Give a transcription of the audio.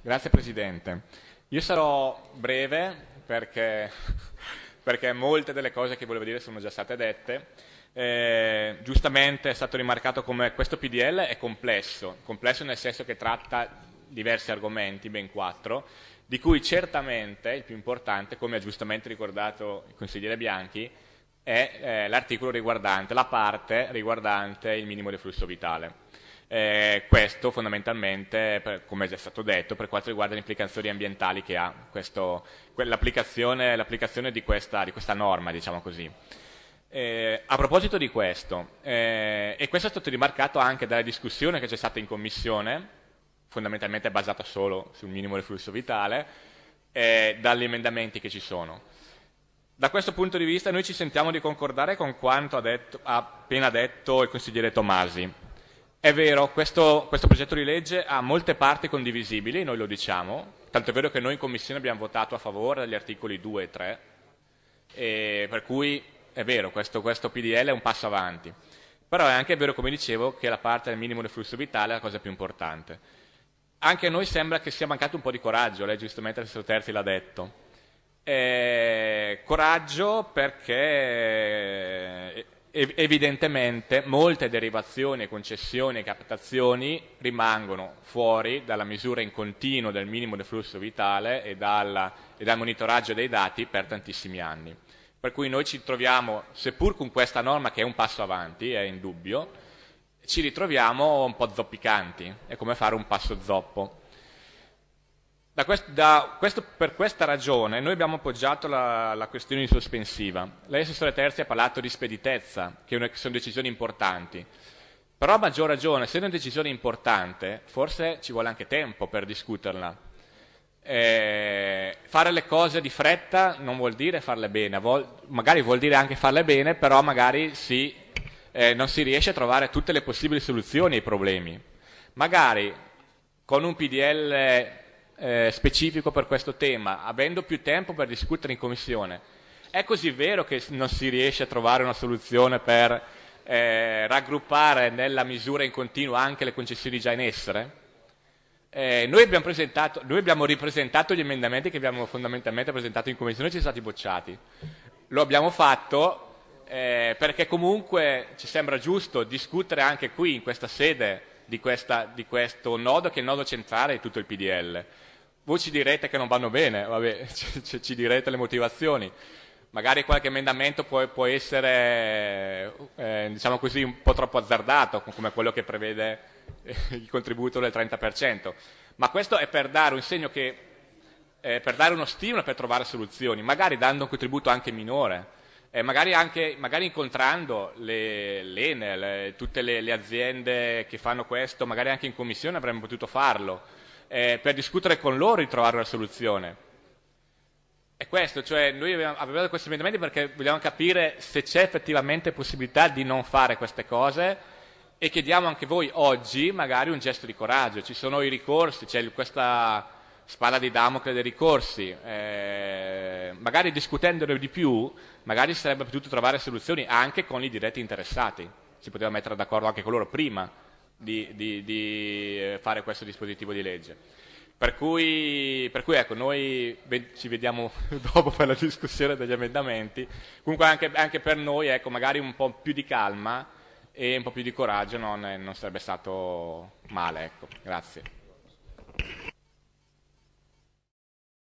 Grazie Presidente. Io sarò breve perché, perché, molte delle cose che volevo dire sono già state dette. Eh, giustamente è stato rimarcato come questo PDL è complesso, complesso nel senso che tratta diversi argomenti, ben quattro, di cui certamente il più importante, come ha giustamente ricordato il consigliere Bianchi, è eh, l'articolo riguardante, la parte riguardante il minimo del flusso vitale. Eh, questo fondamentalmente, per, come è già stato detto, per quanto riguarda le implicazioni ambientali che ha l'applicazione, di, di questa norma, diciamo così. Eh, a proposito di questo, eh, e questo è stato rimarcato anche dalla discussione che c'è stata in commissione, fondamentalmente basata solo sul minimo del flusso vitale, e dagli emendamenti che ci sono. Da questo punto di vista noi ci sentiamo di concordare con quanto ha, detto, ha appena detto il consigliere Tomasi. È vero, questo, questo, progetto di legge ha molte parti condivisibili, noi lo diciamo, tanto è vero che noi in Commissione abbiamo votato a favore degli articoli 2 e 3, e per cui è vero, questo, questo PDL è un passo avanti. Però è anche vero, come dicevo, che la parte del minimo del flusso vitale è la cosa più importante. Anche a noi sembra che sia mancato un po' di coraggio, lei giustamente il Terzi l'ha detto. Eh, coraggio perché evidentemente molte derivazioni, concessioni e captazioni rimangono fuori dalla misura in continuo del minimo del flusso vitale e, dalla, e dal monitoraggio dei dati per tantissimi anni. Per cui noi ci troviamo, seppur con questa norma che è un passo avanti, è indubbio, ci ritroviamo un po' zoppicanti, è come fare un passo zoppo. Da quest, da questo, per questa ragione noi abbiamo appoggiato la, la questione sospensiva. Lei, Assessore Terzi, ha parlato di speditezza, che, una, che sono decisioni importanti. Però a maggior ragione, se è una decisione importante, forse ci vuole anche tempo per discuterla. Eh, fare le cose di fretta non vuol dire farle bene, vuol, magari vuol dire anche farle bene, però magari si, eh, non si riesce a trovare tutte le possibili soluzioni ai problemi. Magari con un PDL eh, specifico per questo tema, avendo più tempo per discutere in commissione. È così vero che non si riesce a trovare una soluzione per eh, raggruppare nella misura in continuo anche le concessioni già in essere? Eh, noi, abbiamo noi, abbiamo ripresentato gli emendamenti che abbiamo fondamentalmente presentato in commissione e ci sono stati bocciati. Lo abbiamo fatto eh, perché comunque ci sembra giusto discutere anche qui, in questa sede, di, questa, di questo nodo che è il nodo centrale di tutto il PDL. Voi ci direte che non vanno bene, vabbè, ci, ci direte le motivazioni. Magari qualche emendamento può, può essere, eh, diciamo così, un po' troppo azzardato, come quello che prevede eh, il contributo del 30%. Ma questo è per dare un segno che, eh, per dare uno stimolo per trovare soluzioni, magari dando un contributo anche minore. Eh, magari, anche, magari incontrando l'Enel, tutte le, le aziende che fanno questo, magari anche in commissione avremmo potuto farlo eh, per discutere con loro e trovare una soluzione. È questo, cioè noi avevamo questi emendamenti perché vogliamo capire se c'è effettivamente possibilità di non fare queste cose e chiediamo anche voi oggi magari un gesto di coraggio. Ci sono i ricorsi, c'è questa spada di Damocle dei ricorsi, eh, magari discutendone di più, magari si sarebbe potuto trovare soluzioni anche con i diretti interessati. Si poteva mettere d'accordo anche con loro prima di, di, di eh, fare questo dispositivo di legge. Per cui, per cui, ecco, noi ci vediamo dopo per la discussione degli emendamenti. Comunque anche, anche per noi ecco, magari un po' più di calma e un po' più di coraggio non, non sarebbe stato male. Ecco. Grazie.